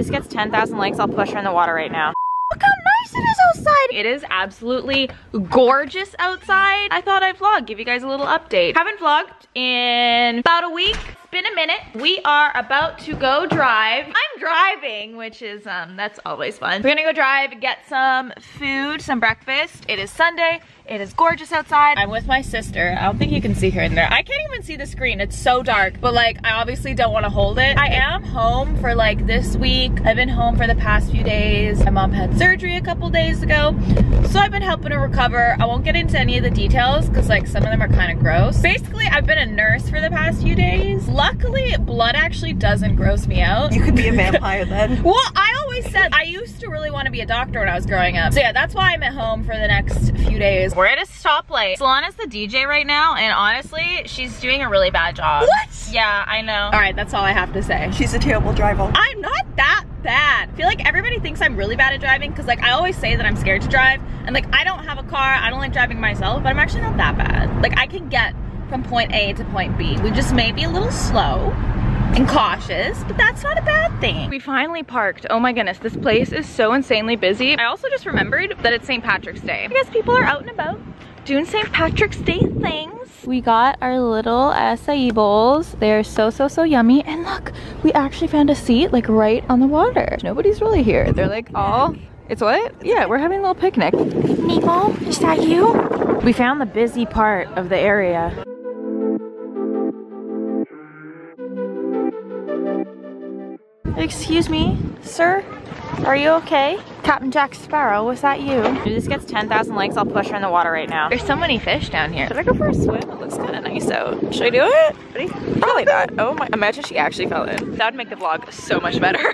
this gets 10,000 likes, I'll push her in the water right now. Look how nice it is outside. It is absolutely gorgeous outside. I thought I'd vlog, give you guys a little update. Haven't vlogged in about a week. Been a minute. We are about to go drive. I'm driving, which is, um, that's always fun. We're gonna go drive, get some food, some breakfast. It is Sunday. It is gorgeous outside. I'm with my sister. I don't think you can see her in there. I can't even see the screen. It's so dark, but like, I obviously don't want to hold it. I am home for like this week. I've been home for the past few days. My mom had surgery a couple days ago, so I've been helping her recover. I won't get into any of the details because like some of them are kind of gross. Basically, I've been a nurse for the past few days. Luckily, blood actually doesn't gross me out. You could be a vampire then. Well, I always said I used to really want to be a doctor when I was growing up. So yeah, that's why I'm at home for the next few days. We're at a stoplight. Solana's the DJ right now, and honestly, she's doing a really bad job. What? Yeah, I know. All right, that's all I have to say. She's a terrible driver. I'm not that bad. I feel like everybody thinks I'm really bad at driving because like I always say that I'm scared to drive and like I don't have a car, I don't like driving myself, but I'm actually not that bad. Like I can get from point A to point B. We just may be a little slow and cautious, but that's not a bad thing. We finally parked. Oh my goodness, this place is so insanely busy. I also just remembered that it's St. Patrick's Day. I guess people are out and about doing St. Patrick's Day things. We got our little acai bowls. They're so, so, so yummy. And look, we actually found a seat like right on the water. Nobody's really here. They're like all it's what? Yeah, we're having a little picnic. Nemo, is that you? We found the busy part of the area. Excuse me, sir? Are you okay? Captain Jack Sparrow, was that you? If this gets 10,000 likes, I'll push her in the water right now. There's so many fish down here. Should I go for a swim? It looks kind of nice out. Should I do it? Ready? Probably not. Oh my, imagine she actually fell in. That would make the vlog so much better.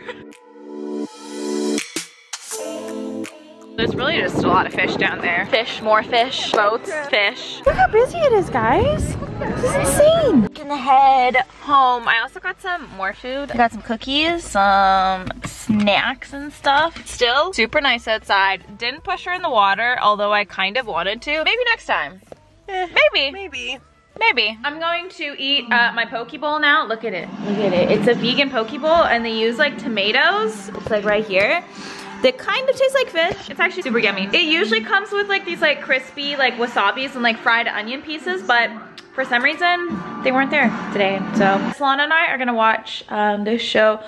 There's really just a lot of fish down there. Fish, more fish, boats, fish. Look how busy it is, guys. This is insane. Gonna head home. I also got some more food. I got some cookies, some snacks and stuff. Still super nice outside. Didn't push her in the water, although I kind of wanted to. Maybe next time. Eh, Maybe. maybe. Maybe. I'm going to eat uh, my poke bowl now. Look at it. Look at it. It's a vegan poke bowl and they use like tomatoes. It's like right here. They kind of taste like fish. It's actually super yummy. It usually comes with like these like crispy like wasabis and like fried onion pieces, but for some reason they weren't there today. So Solana and I are gonna watch um, this show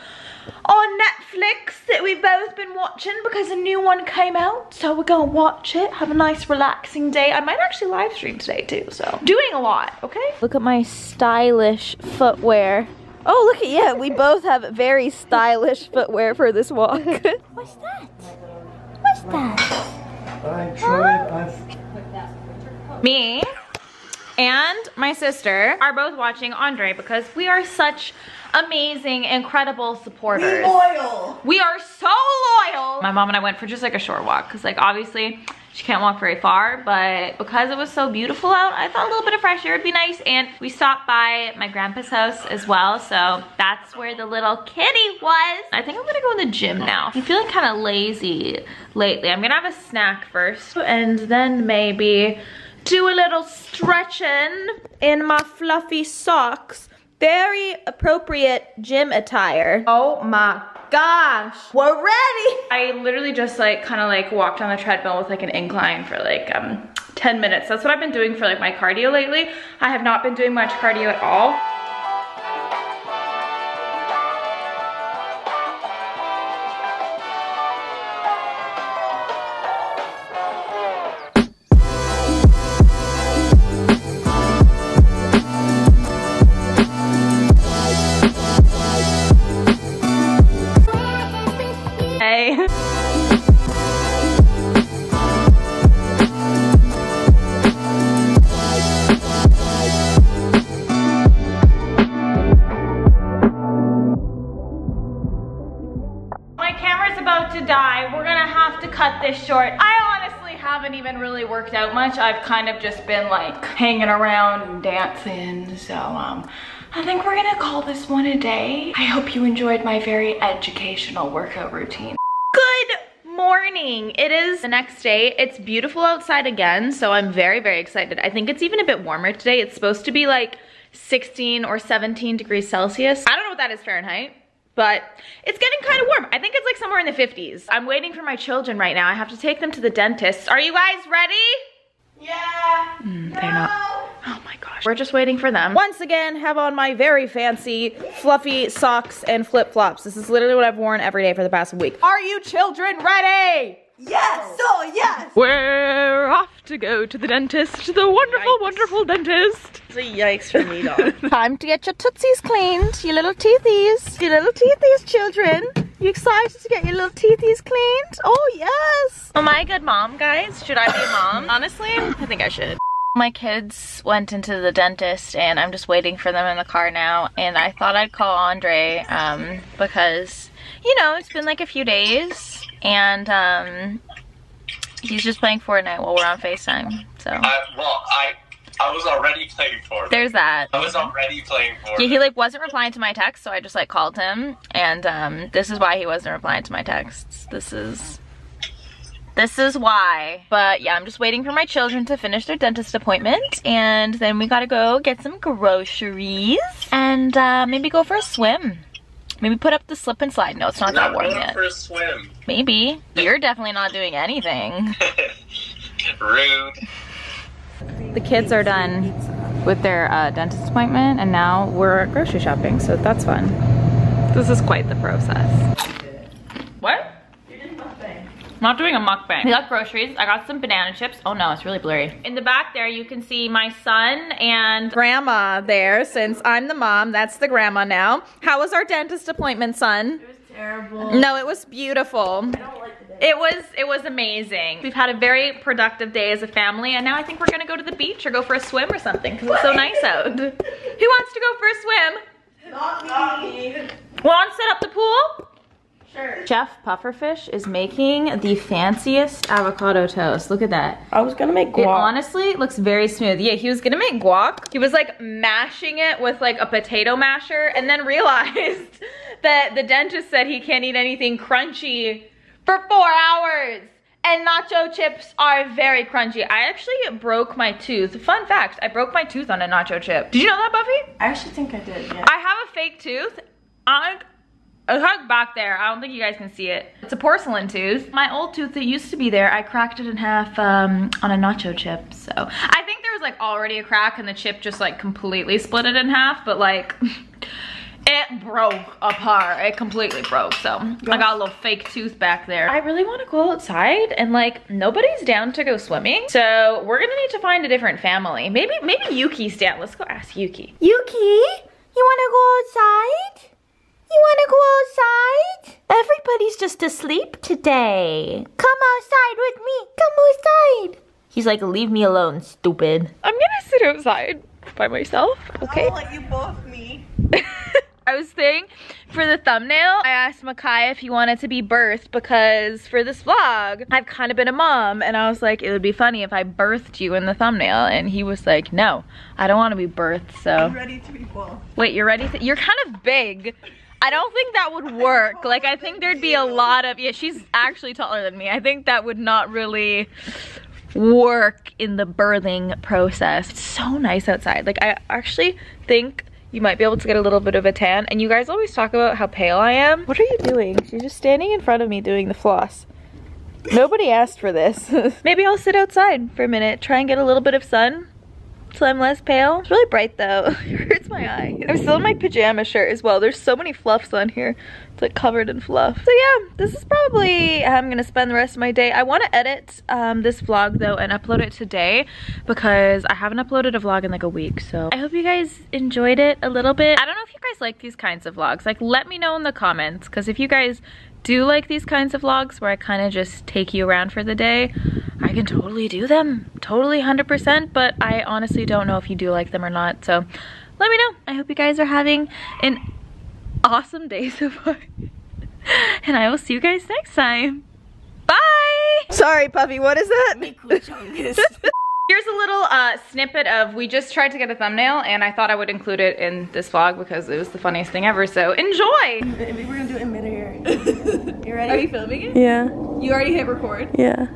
on Netflix that we've both been watching because a new one came out. So we're gonna watch it, have a nice relaxing day. I might actually live stream today too, so doing a lot, okay? Look at my stylish footwear. Oh, look at, yeah, we both have very stylish footwear for this walk. What's that? What's that? Me and my sister are both watching Andre because we are such amazing, incredible supporters. Loyal. We are so loyal. My mom and I went for just like a short walk because like obviously she can't walk very far, but because it was so beautiful out, I thought a little bit of fresh air would be nice. And we stopped by my grandpa's house as well. So that's where the little kitty was. I think I'm gonna go in the gym now. I'm feeling kind of lazy lately. I'm gonna have a snack first and then maybe do a little stretching in my fluffy socks. Very appropriate gym attire. Oh my gosh, we're ready. I literally just like kind of like walked on the treadmill with like an incline for like um 10 minutes. That's what I've been doing for like my cardio lately. I have not been doing much cardio at all. To die. We're gonna have to cut this short. I honestly haven't even really worked out much. I've kind of just been like hanging around and dancing. So um, I think we're gonna call this one a day. I hope you enjoyed my very educational workout routine. Good morning. It is the next day. It's beautiful outside again, so I'm very, very excited. I think it's even a bit warmer today. It's supposed to be like 16 or 17 degrees Celsius. I don't know what that is Fahrenheit, but it's getting kind of warm. I think it's like somewhere in the 50s. I'm waiting for my children right now. I have to take them to the dentist. Are you guys ready? Yeah. Mm, they're not. Oh my gosh. We're just waiting for them. Once again, have on my very fancy, fluffy socks and flip-flops. This is literally what I've worn every day for the past week. Are you children ready? Yes. So yes. We're off to go to the dentist, the wonderful, Yikes. wonderful dentist. It's a yikes for me, dog. Time to get your tootsies cleaned, your little teethies. Your little teethies, children. You excited to get your little teethies cleaned? Oh, yes. Am I a good mom, guys? Should I be a mom? Honestly, I think I should. My kids went into the dentist and I'm just waiting for them in the car now. And I thought I'd call Andre um, because, you know, it's been like a few days and um, he's just playing Fortnite while we're on FaceTime. So I, well, I I was already playing for. there's that. I was already playing for. Yeah, he like wasn't replying to my text, so I just like called him, and um, this is why he wasn't replying to my texts. This is, this is why. But yeah, I'm just waiting for my children to finish their dentist appointment, and then we gotta go get some groceries, and uh, maybe go for a swim. Maybe put up the slip and slide. No, it's not that warm yet. for a swim. Maybe. You're definitely not doing anything. Rude. The kids are done with their uh, dentist appointment and now we're grocery shopping, so that's fun. This is quite the process. What? You did a mukbang. I'm not doing a mukbang. We got groceries. I got some banana chips. Oh no, it's really blurry. In the back there, you can see my son and grandma there. Since I'm the mom, that's the grandma now. How was our dentist appointment, son? It was terrible. No, it was beautiful. I don't like the day. It was it was amazing. We've had a very productive day as a family and now I think we're gonna go to the beach or go for a swim or something because it's so nice out. Who wants to go for a swim? Not me. Want to set up the pool? Sure. Chef Pufferfish is making the fanciest avocado toast. Look at that. I was gonna make It guac. honestly it looks very smooth. Yeah, he was gonna make guac. He was like mashing it with like a potato masher and then realized that the dentist said he can't eat anything crunchy for four hours. And nacho chips are very crunchy. I actually broke my tooth. Fun fact, I broke my tooth on a nacho chip. Did you know that, Buffy? I actually think I did. Yeah. I have a fake tooth. I a hug back there. I don't think you guys can see it. It's a porcelain tooth. My old tooth that used to be there, I cracked it in half um, on a nacho chip. So I think there was like already a crack and the chip just like completely split it in half, but like it broke apart. It completely broke. So I got a little fake tooth back there. I really want to go outside and like nobody's down to go swimming. So we're gonna need to find a different family. Maybe maybe Yuki's down. Let's go ask Yuki. Yuki, you wanna go outside? You wanna go outside? Everybody's just asleep today. Come outside with me. Come outside. He's like, leave me alone, stupid. I'm gonna sit outside by myself, okay? I'll let you both me. I was saying for the thumbnail, I asked Makai if he wanted to be birthed because for this vlog, I've kind of been a mom and I was like, it would be funny if I birthed you in the thumbnail. And he was like, no, I don't want to be birthed, so. I'm ready to be both. Wait, you're ready? To, you're kind of big. I don't think that would work. Like, I think there'd be a lot of, yeah, she's actually taller than me. I think that would not really work in the birthing process. It's so nice outside. Like, I actually think you might be able to get a little bit of a tan. And you guys always talk about how pale I am. What are you doing? She's just standing in front of me doing the floss. Nobody asked for this. Maybe I'll sit outside for a minute, try and get a little bit of sun so I'm less pale. It's really bright though. it hurts my eye. I'm still in my pajama shirt as well. There's so many fluffs on here. It's like covered in fluff. So yeah, this is probably how I'm gonna spend the rest of my day. I wanna edit um, this vlog though and upload it today because I haven't uploaded a vlog in like a week. So I hope you guys enjoyed it a little bit. I don't know if you guys like these kinds of vlogs. Like let me know in the comments because if you guys do like these kinds of vlogs where I kind of just take you around for the day, I can totally do them. Totally 100%, but I honestly don't know if you do like them or not. So let me know. I hope you guys are having an awesome day so far. and I will see you guys next time. Bye! Sorry, puppy, what is that? Here's a little uh, snippet of, we just tried to get a thumbnail and I thought I would include it in this vlog because it was the funniest thing ever, so enjoy! Maybe we're gonna do it in midair. You ready? Are you filming it? Yeah. You already hit record? Yeah.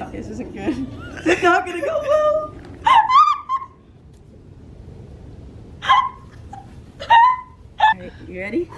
oh, this isn't good. It's not gonna go well. You ready?